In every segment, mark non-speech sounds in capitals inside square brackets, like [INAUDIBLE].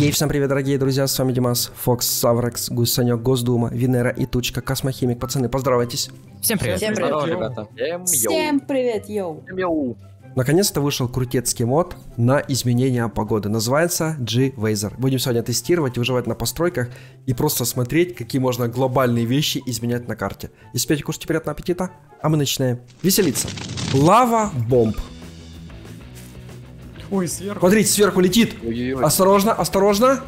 Эй, всем привет, дорогие друзья, с вами Димас, Фокс, Саврекс, Гусанек, Госдума, Венера и Тучка, Космохимик. Пацаны, поздоровайтесь. Всем привет. Всем привет. Здорово, йоу. ребята. Всем Всем привет, йоу. йоу. Наконец-то вышел крутецкий мод на изменение погоды. Называется gWeather. Будем сегодня тестировать и выживать на постройках и просто смотреть, какие можно глобальные вещи изменять на карте. Не успейте кушать приятного аппетита, а мы начинаем веселиться. Lava bomb. Ой, сверху. Смотрите, сверху летит. Ой-ой-ой. Осторожно, осторожно.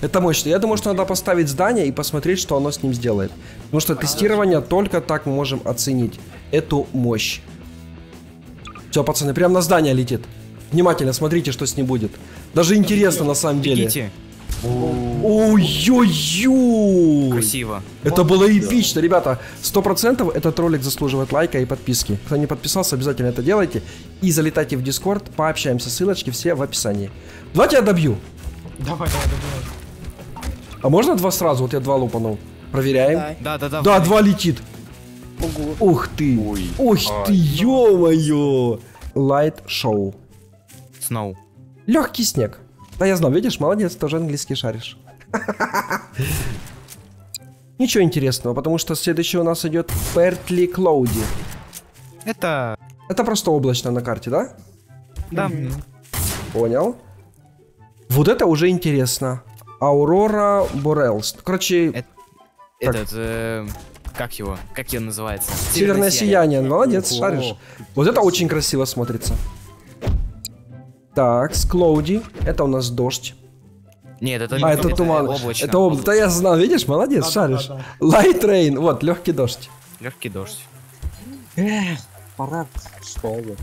Это мощно. Я думаю, что надо поставить здание и посмотреть, что оно с ним сделает. Потому что тестирование только так мы можем оценить эту мощь. Все, пацаны, прям на здание летит. Внимательно смотрите, что с ним будет. Даже интересно на самом деле. Бегите. Ой-ой-ой! Красиво. Это было эпично, ребята. Сто процентов этот ролик заслуживает лайка и подписки. Кто не подписался, обязательно это делайте. И залетайте в Discord, пообщаемся. Ссылочки все в описании. Давайте я добью. Давай, давай, давай. А можно два сразу? Вот я два лупанул. Проверяем. Да, да, да. Да, два летит. Ого. Ух ты. Ой. Ух ты, ё-моё. Light show. Snow. Легкий снег. Да я знал, видишь, молодец, тоже английский шаришь. [LAUGHS] Ничего интересного, потому что следующий у нас идет Partly Cloudy. Это... Это просто облачно на карте, да? Да. Понял. Вот это уже интересно. Аурора Борелс. Короче, Это- Этот... э, Как его? Как его называется? северное сияние. Молодец, Ого. шаришь. Вот это очень красиво смотрится. Так, с Клоуди. Это у нас дождь. Нет, это... А, это туман. облачно. Это облако. Да я знал, видишь, молодец, шаришь. Light rain. Вот, легкий дождь. Легкий дождь. Пора, что ли?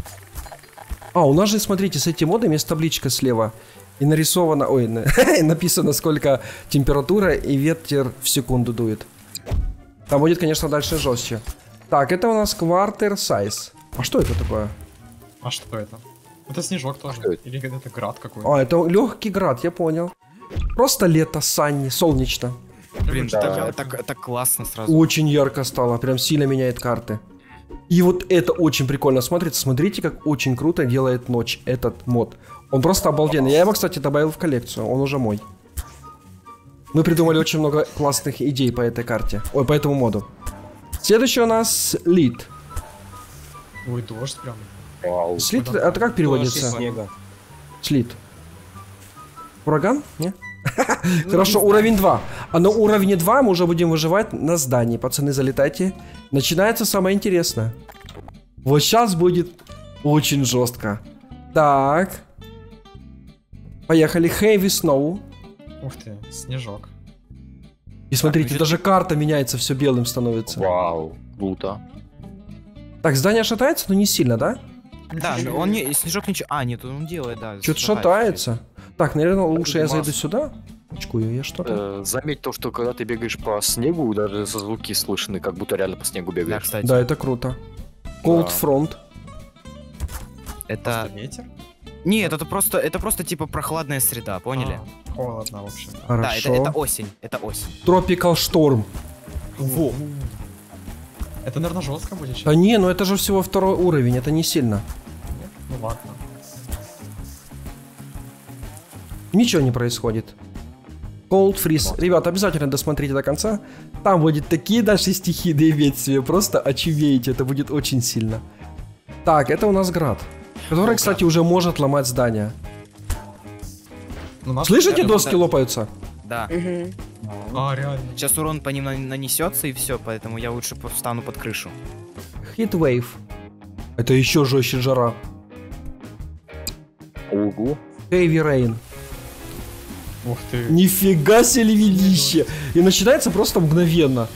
А, у нас же, смотрите, с этим модом есть табличка слева. И нарисовано, ой, на- [LAUGHS] написано, сколько температура и ветер в секунду дует. Там будет, конечно, дальше жестче. Так, это у нас квартер size. А что это такое? А что это? Это снежок тоже. что это? Или это град какой-то? А, это легкий град, я понял. Просто лето, санни, солнечно. Блин, Да. так, так, так классно сразу. Очень ярко стало, прям сильно меняет карты. И вот это очень прикольно смотрится. Смотрите, как очень круто делает ночь этот мод. Он просто обалденный. Я его, кстати, добавил в коллекцию. Он уже мой. Мы придумали очень много классных идей по этой карте. Ой, по этому моду. Следующий у нас лид. Ой, дождь прям. Вау. Слит, это как переводится? Снега. Слит. Ураган? Не? [LAUGHS] Хорошо, уровень 2. А на уровне 2 мы уже будем выживать на здании. Пацаны, залетайте. Начинается самое интересное. Вот сейчас будет очень жестко. Так. Поехали. Heavy Snow. Ух ты, снежок. И смотрите, Так, даже карта меняется, все белым становится. Вау. Круто. Так, здание шатается, но не сильно, да? Да, он не... Снежок ничего... А, нет, он делает, да. Что-то шатается. шатается. Так, наверное, лучше я зайду сюда. Очкую я что-то. Э, заметь то, что когда ты бегаешь по снегу, даже со звуки слышны, как будто реально по снегу Да, бегаешь. кстати. Да, это круто. Cold Да. Front. Это... Ветер? Нет, это просто... Это просто типа прохладная среда, поняли? А, холодно, в общем. Да, это, Хорошо. это осень. Это осень. Tropical Storm. Во. Это, наверное, жестко будет сейчас. Да не, ну это же всего второй уровень, это не сильно. Ну ладно. Ничего не происходит. Cold Freeze. Ребята, обязательно досмотрите до конца. Там будет такие дальше стихийные бедствия. Просто очевеете, это будет очень сильно. Так, это у нас град. Который, кстати, уже может ломать здания. Ну, Слышите, доски куда- лопаются? Да. Мгм. А, реально. Сейчас урон по ним на- нанесется и все, поэтому я лучше встану под крышу. Heat Wave. Это еще жестче жара. Ого. Heavy Rain. Ух ты. Нифига себе левелище. И начинается просто мгновенно.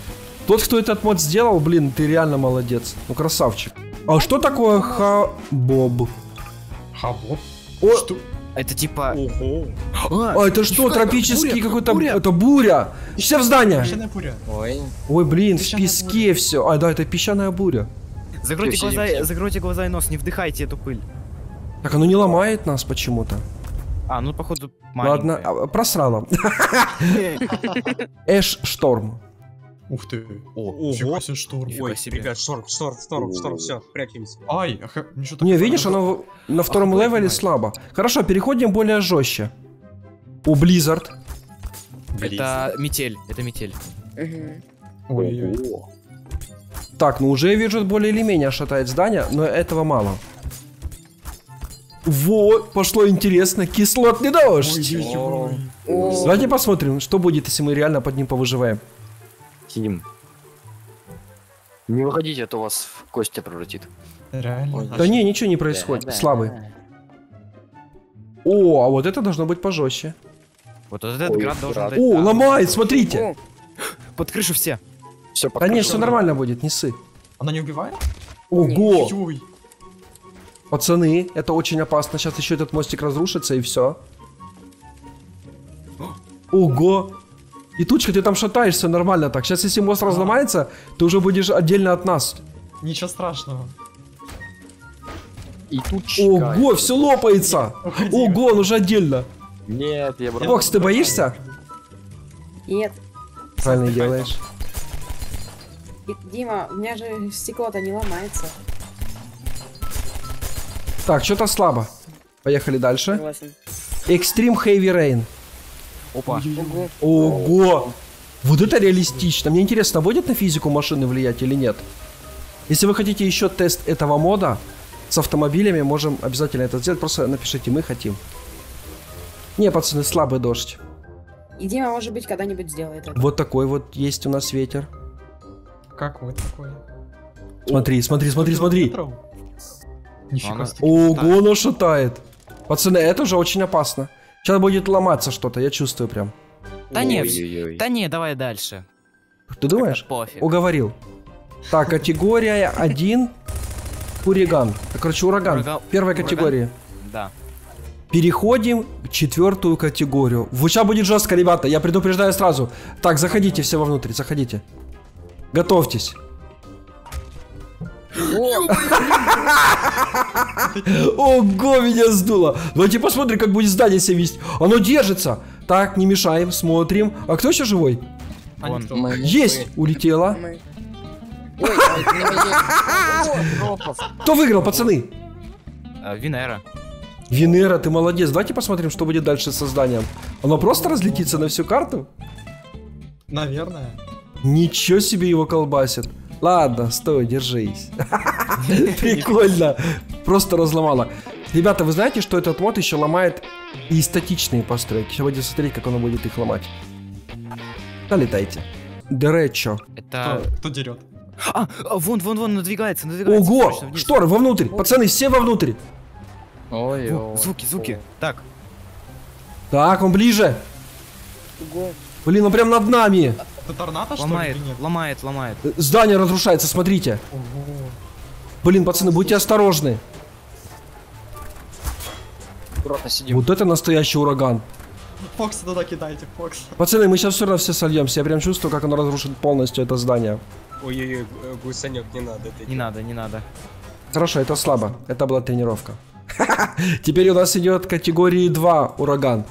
Тот, кто этот мод сделал, блин, ты реально молодец. Ну, красавчик. А что такое хабоб? Хабоб? О, Что? Это типа... Ого. а это что, тропический буря, какой-то... буря. Это буря. Все в здание. Песчаная буря. Ой. Ой, блин, в Песчаная песке все. А, да, это песчаная буря. Закройте глаза, закройте глаза и нос, не вдыхайте эту пыль. Так, оно не ломает нас почему-то. А, ну походу Ладно, маленькая. а, просрало. [LAUGHS] Эш Шторм. Ух ты. О, Ого. себе шторм. Ой, себе. ребят, шторм, шторм, шторм, шторм, все, прячемся. Ай, ах, мне что-то... Не, видишь, оно на втором левеле слабо. Хорошо, переходим более жестче. У Blizzard. Это метель, это метель. Ой-ой-ой. Так, ну уже я вижу, более или менее шатает здание, но этого мало. Вот, пошло интересно. Кислотный дождь. Ой-ой-ой. О, Давайте посмотрим, что будет, если мы реально под ним повыживаем. Тим. Не выходите, а то вас в Костя превратит. Реально. Да не, ничего не происходит. Слабый. О, а вот это должно быть пожестче. Вот этот Ой, град должен дать- О, да. ломает, смотрите. о, Под крышу все. Все, Да нет, все нормально будет, не ссы. Она не убивает? Ого, Ой. Пацаны, это очень опасно. Сейчас еще этот мостик разрушится и все. Ого. И тучка, ты там шатаешься нормально так. Сейчас, если мост разломается, ты уже будешь отдельно от нас. Ничего страшного. И тут Ого, все лопается. Уходи. Ого, он уже отдельно. Нет, я брал. Бокс, ты боишься? нет. Правильно делаешь. Дима, у меня же стекло-то не ломается. Так, что-то слабо. Поехали дальше. Согласен. Extreme Heavy Rain. Опа. Ого. Ого! Вот это реалистично. Мне интересно, будет на физику машины влиять или нет? Если вы хотите еще тест этого мода с автомобилями, можем обязательно это сделать. Просто напишите, мы хотим. Не, пацаны, слабый дождь. И Дима, может быть, когда-нибудь сделает это. Вот такой вот есть у нас ветер. Как вот такое? Смотри, смотри, смотри, смотри. Нифига Она-. Ого, оно шатает. Пацаны, это уже очень опасно. Сейчас будет ломаться что-то, я чувствую прям. Да не, да не, давай дальше. Ты думаешь? Пофиг. Уговорил. Так, категория 1. Ураган. Короче, ураган. Ураган. Первая Ураган? категория. Да. Переходим в четвертую категорию. Вот сейчас будет жестко, ребята, я предупреждаю сразу. Так, заходите все вовнутрь, заходите. Готовьтесь. Ого, меня сдуло. Давайте посмотрим, как будет здание себя вести. Оно держится. Так, не мешаем, смотрим. А кто еще живой? Есть, улетела. Кто выиграл, пацаны? А, Венера. Венера, ты молодец. Давайте посмотрим, что будет дальше с созданием. Оно просто разлетится на всю карту? Наверное. Ничего себе его колбасит. Ладно, стой, держись. [LAUGHS] Прикольно. Просто разломало. Ребята, вы знаете, что этот мод еще ломает и статичные постройки? Сейчас будем смотреть, как оно будет их ломать. Налетайте. Деречо. Это... Кто, кто дерет? А, а, вон, вон, вон, надвигается, надвигается. Ого! Шторы вовнутрь! Пацаны, все вовнутрь! Ой, Во, Звуки, звуки. Так, Так, он ближе! Ого. Блин, он прям над нами! Это торнадо, что ли, ломает, или нет? ломает, ломает. Э, Здание разрушается, смотрите! Ого. Блин, пацаны, будьте осторожны! аккуратно сидим. Вот это настоящий ураган. Фокса туда кидайте, Фокс. Пацаны, мы сейчас все равно все сольемся. Я прям чувствую, как оно разрушит полностью это здание. Ой-ой-ой, э, гусанек, не надо. это Не надо, не надо. Хорошо, это слабо. Это была тренировка. [LAUGHS] Теперь у нас идет категории 2 ураган.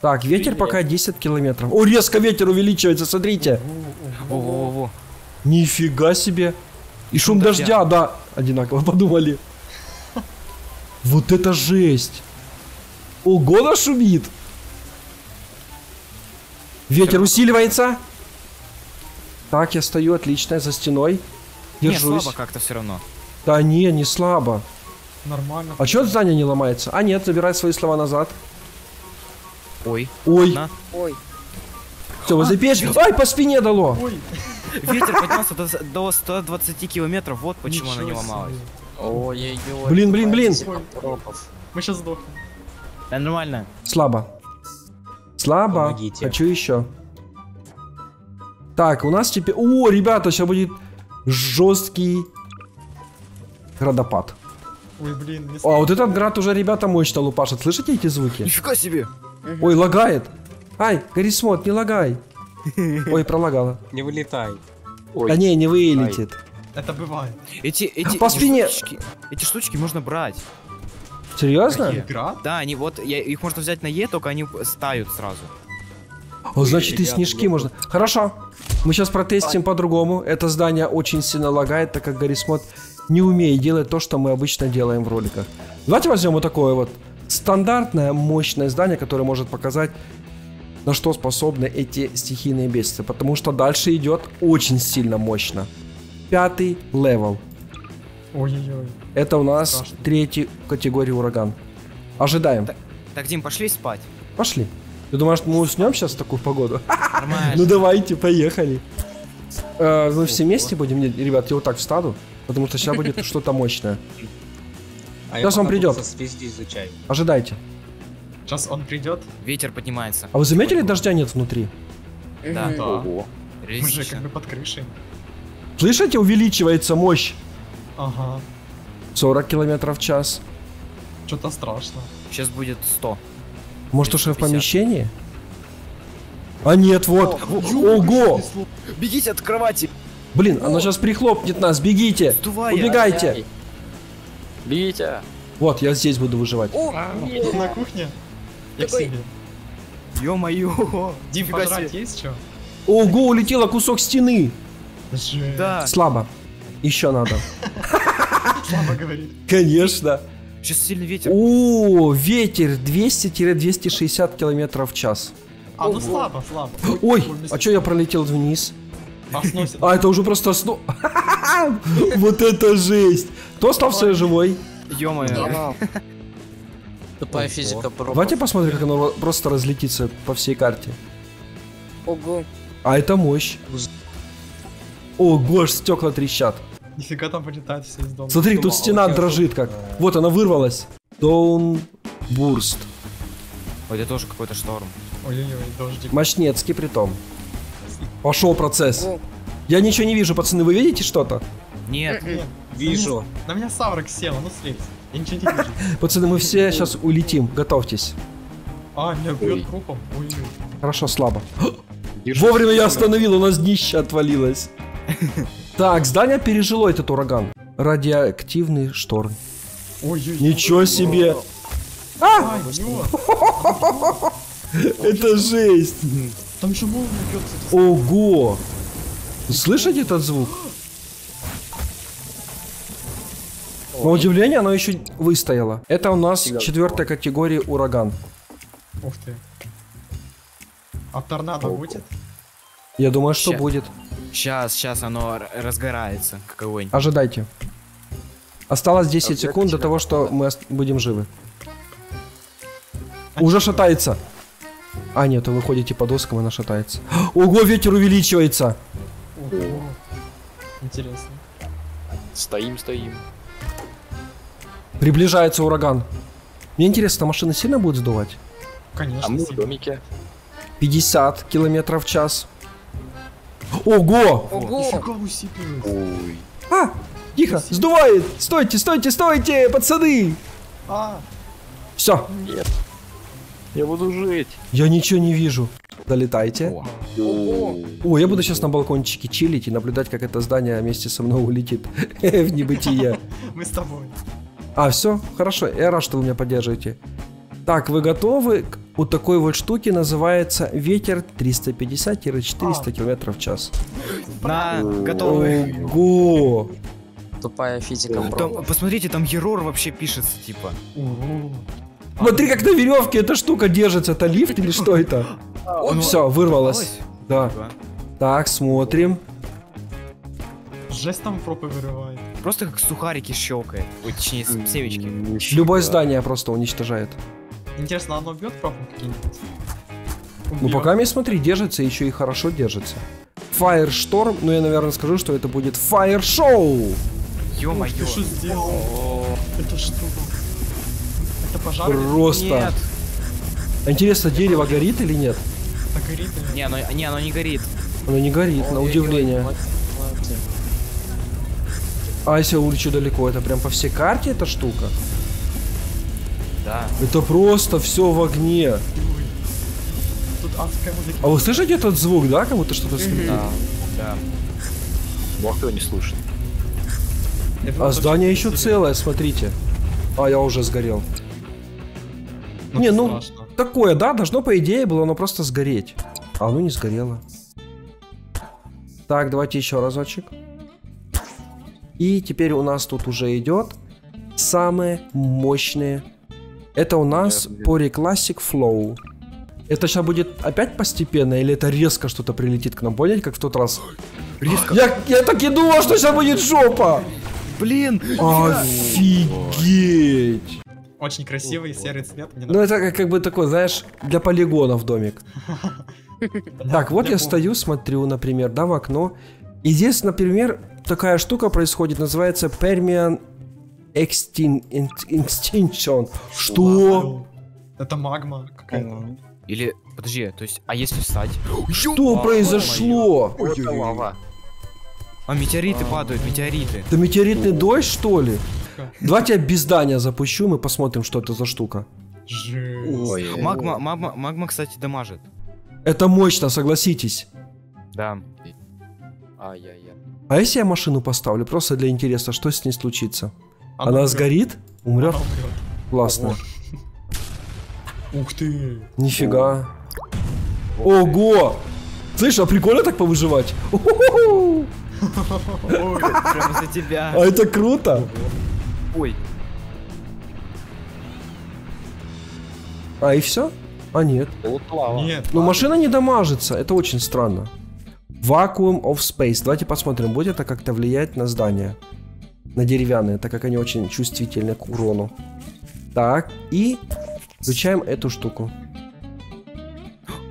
Так, ветер пока 10 километров. О, резко ветер увеличивается, смотрите. Во-во-во. Нифига себе. И шум дождя, да. Одинаково [LAUGHS] подумали. Вот это жесть. Ого, она шумит. Ветер усиливается. Так, я стою отлично за стеной. Не, Держусь. слабо как-то все равно. Да не, не слабо. Нормально. А чё здание не ломается? А нет, забирай свои слова назад. Ой. Ой, На. Ой. все, возле печки. Ай, по спине дало. Ой, Ветер поднялся до, до 120 километров, вот почему она не ничего ломалась. Ой-ой-ой. Блин, блин, блин. Мы сейчас сдохнем. Да нормально. Слабо. Слабо. Помогите. Хочу еще. Так, у нас теперь... О, ребята, сейчас будет жесткий градопад. Ой, блин, не А вот этот град уже, ребята, мощно лупашит. Слышите эти звуки? Нифига себе. Ой, лагает. Ай, Гаррисмот, не лагай. [LAUGHS] Ой, пролагало. Не вылетай. Ой, Да не, не вылетит. Это бывает. Эти, эти, По эти спине. штучки, эти штучки можно брать. Серьезно? Игра? Да, они вот, я, их можно взять на Е, только они стают сразу. О, значит и снежки можно. Хорошо. Мы сейчас протестим по-другому. Это здание очень сильно лагает, так как Garry's Mod не умеет делать то, что мы обычно делаем в роликах. Давайте возьмем вот такое вот стандартное, мощное здание, которое может показать, на что способны эти стихийные бедствия. Потому что дальше идет очень сильно мощно. Пятый level. Ой-ой-ой. Это у нас Страшно. третий категории ураган. Ожидаем. Так, Дим, пошли спать. Пошли. Ты думаешь, мы уснем сейчас в такую погоду? [LAUGHS] Нормально. Ну давайте, поехали. Э, Мы все вместе будем? Нет, ребят, я вот так встану, потому что сейчас будет [LAUGHS] что-то мощное. А Сейчас он придет. Ожидайте. Сейчас он придет. Ветер поднимается. А вы заметили, дождя нет внутри? Да. Да. Ого. Мы же Реалистично. как бы под крышей. Слышите, увеличивается мощь. Ага. 40 километров в час. Что-то страшно. Сейчас будет 100. Может, уже в 250. помещении? А нет, вот. Ого! Бегите от кровати. Блин, оно сейчас прихлопнет нас, бегите! Сдувая. Убегайте! Бегите. Вот, я здесь буду выживать. На кухне? Я к [LAUGHS] себе. Ё-моё. Дим, пожрать есть что? Ого, улетело кусок стены! Жесть. Да. Слабо. Еще надо. [LAUGHS] Слава говорит. Конечно. Сейчас сильный ветер. О, ветер 200-260 километров в час. А, ну слабо, слабо. Ой, а чё я пролетел вниз? А. А, это уже просто сно... [LAUGHS] Вот это жесть! Кто остался живой? Ё-моё. Тупая физика про. Давайте посмотрим, как оно просто разлетится по всей карте. Ого. А это мощь. Ого, аж стекла трещат. Нифига там вылетает все из дома. Смотри, тут стена дрожит как. Вот она вырвалась. Down Burst. Ой, это тоже какой-то шторм. Ой-ой-ой, дождик. Мощнецкий притом. Пошел процесс. Ого. Я ничего не вижу, пацаны, вы видите что-то? Нет. Нет, Вижу. На меня Саврак сел, ну слез. Я ничего не вижу. [LAUGHS] Пацаны, мы все сейчас улетим, готовьтесь. А, меня бьет крупом. Хорошо, слабо. [GASPS] Держи. Вовремя я остановил, у нас днище отвалилось. [LAUGHS] Так, здание пережило этот ураган. Радиоактивный шторм. Ничего себе! Ай, бьет. [LAUGHS] Это жесть! Там еще молния бьет, кстати. Ого! Слышите этот звук? На удивление, оно еще выстояло. Это у нас четвертая категория ураган. Ух ты. А торнадо будет? Я думаю, что Ща. будет. Сейчас, сейчас оно разгорается, как огонь. Ожидайте. Осталось 10 Обязательно. секунд до того, что мы будем живы. Уже шатается. А, нет, вы ходите по доскам, она шатается. [GASPS] Ого, ветер увеличивается. Интересно. Стоим, стоим. Приближается ураган. Мне интересно, машина сильно будет сдувать? Конечно. А мы в домике. 50 километров в час. Ого! Ого. Ой. А! Тихо! Сдувает! Стойте, стойте, стойте, пацаны! А, Все, Я буду жить. я ничего не вижу. Долетайте. О, я буду сейчас на балкончике чилить и наблюдать, как это здание вместе со мной улетит [LAUGHS] в небытие. мы с тобой. А, все, хорошо, я рад, что вы меня поддерживаете. Так, вы готовы к вот такой вот штуке, называется ветер 350-400 км в час. На, готовы. Ого! Тупая физика. Там, посмотрите, там Ерор вообще пишется, типа. Смотри, как на веревке эта штука держится, это лифт или что это? Он Все, вырвалось. Да. Да. Так, смотрим. Жесть там пропы вырывает. Просто как сухарики щелкает. Ой, точнее, семечки. Любое здание просто уничтожает. Интересно, оно бьет пропу какие-нибудь? Ну, пока мне смотри, держится, еще и хорошо держится. Firestorm, ну я, наверное, скажу, что это будет Fire Show. Ё-моё. ты что сделал? Это что? Это пожар? Просто. Нет. Интересно, дерево горит или нет? Горит или нет? Не, оно, не, оно не горит. Оно не горит, на удивление. А если улечу далеко, это прям по всей карте эта штука? Да. Это просто все в огне. Тут адская музыка. А вы слышите этот звук, да? Как будто что-то скрипит? Да. Да. Бог его не слышит. Думал, А здание еще целое, смотрите. А, я уже сгорел. Ну, Не, ну- страшно. Такое, да, должно, по идее, было оно просто сгореть. А оно не сгорело. Так, давайте еще разочек. И теперь у нас тут уже идет самые мощные. Это у нас Pori Classic Flow. Это сейчас будет опять постепенно или это резко что-то прилетит к нам? Поняли, как в тот раз? Резко. Я, я так и думал, что сейчас будет жопа. Блин! Офигеть. Очень красивый серый цвет. Мне Ну это как, как бы такой, знаешь, для полигонов домик. [LAUGHS] Так, вот я стою, смотрю, например, да, в окно. И здесь, например, такая штука происходит, называется Permian Extinction. Что? Это магма какая-то. Или, подожди, то есть, а если встать? Что произошло? Это лава. А, метеориты падают, метеориты. Это метеоритный дождь, что ли? Давайте я без здания запущу, мы посмотрим, что это за штука. Жесть. Ой, Магма, магма, магма, кстати, дамажит. Это мощно, согласитесь. Да. Ай-яй-яй. А если я машину поставлю, просто для интереса, что с ней случится? Она, умрет. сгорит? Умрет? Она умрет. Классно. Ух ты. Нифига. Ого! Слышь, а прикольно так повыживать? [LAUGHS] Прямо за тебя. А это круто! Ой, А и все? А нет. Вот лава. Нет. Ну машина не дамажится, это очень странно. Vacuum of Space. Давайте посмотрим, будет это как-то влиять на здание. На деревянные, так как они очень чувствительны к урону. Так, и включаем эту штуку.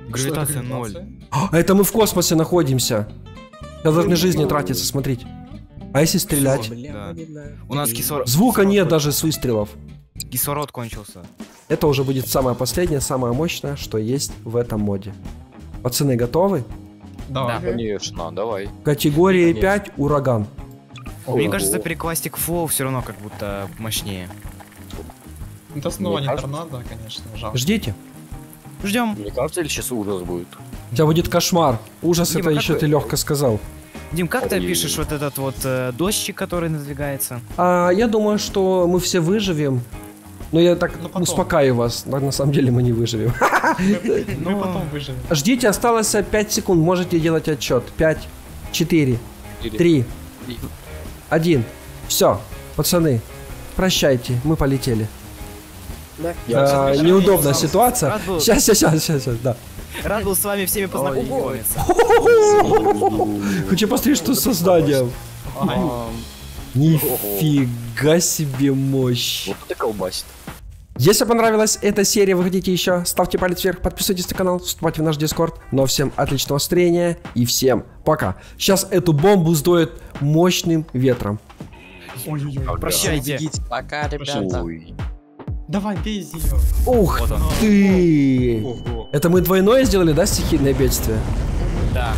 Гравитация ноль. А это мы в космосе находимся. Сейчас должны жизни тратиться, смотрите. А если стрелять? Да. У нас кислород... Звука нет даже с выстрелов. Кислород кончился. Это уже будет самое последнее, самое мощное, что есть в этом моде. Пацаны, готовы? Давай. Конечно, давай. Категория 5 ураган. Мне Ого. кажется, перекластик флоу все равно как будто мощнее. Это снова Мне не кажется- торнадо, конечно, жалко. Ждите. Ждем. Мне кажется, или сейчас ужас будет? У тебя будет кошмар. Ужас Дима, это еще ты легко сказал. Дим, как ты Ой. опишешь вот этот вот э, дождик, который надвигается? А, я думаю, что мы все выживем. Но я так Ну, потом. успокаиваю вас. На, на самом деле мы не выживем. [LAUGHS] Мы потом выживем. Ждите, осталось 5 секунд. Можете делать отчет. 5, 4, Или- 3, 1. Все, пацаны, прощайте, мы полетели. А, неудобная ситуация. Сейчас, сейчас, сейчас, сейчас, да. Рад был с вами всеми познакомиться. Хочу посмотреть, что с созданием. Ай, Нифига себе мощь. Вот это колбасит. Если понравилась эта серия, вы хотите еще, ставьте палец вверх, подписывайтесь на канал, вступайте в наш дискорд. Но всем отличного настроения и всем пока. Сейчас эту бомбу сдует мощным ветром. Ой-ой-ой. Прощайте. Пока, ребята. Ой. Давай, бей ее. Ух Вот ты! Это мы двойное сделали, да, стихийное бедствие? Да.